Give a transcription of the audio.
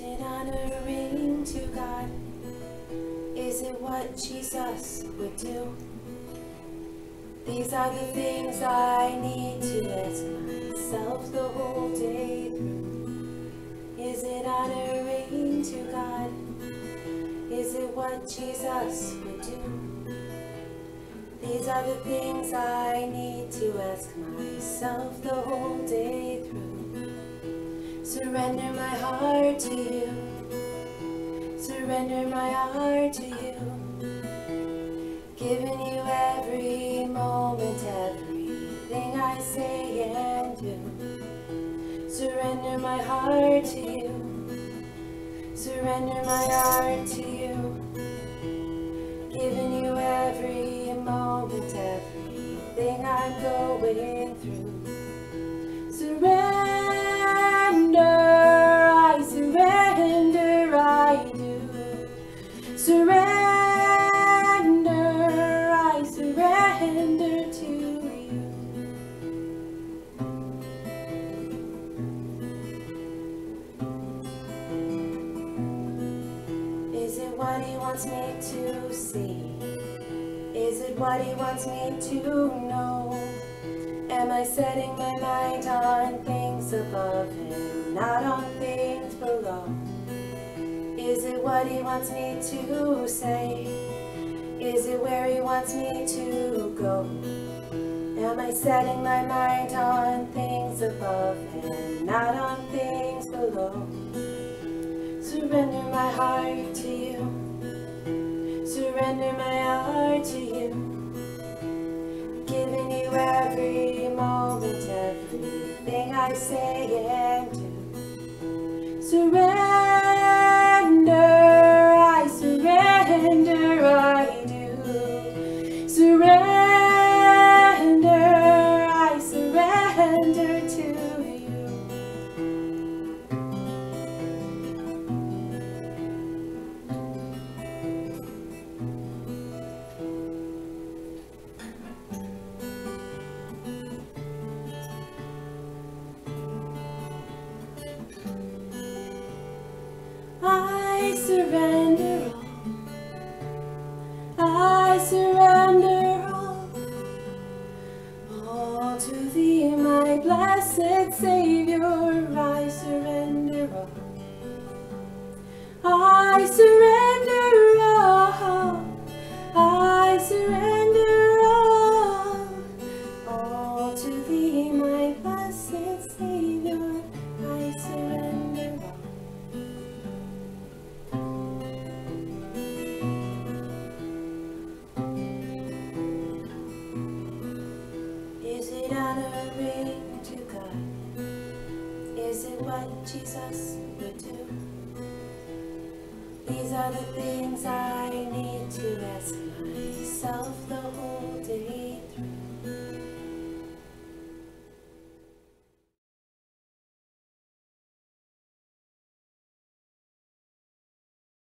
honoring to God? Is it what Jesus would do? These are the things I need to ask myself the whole day through. Is it honoring to God? Is it what Jesus would do? These are the things I need to ask myself the whole day through. Surrender my heart to you. Surrender my heart to you. Giving you every moment, everything I say and do. Surrender my heart to you. Surrender my heart to you. Giving you every moment, everything I'm going through. What he wants me to see? Is it what he wants me to know? Am I setting my mind on things above him, not on things below? Is it what he wants me to say? Is it where he wants me to go? Am I setting my mind on things above him, not on things? Surrender my heart to you. Surrender my heart to you. Giving you every moment, everything I say and do. Surrender, Savior. I surrender all. I surrender all. I surrender all. All to thee, my blessed Savior. I surrender all. Is it God? Is it what Jesus would do? These are the things I need to ask myself the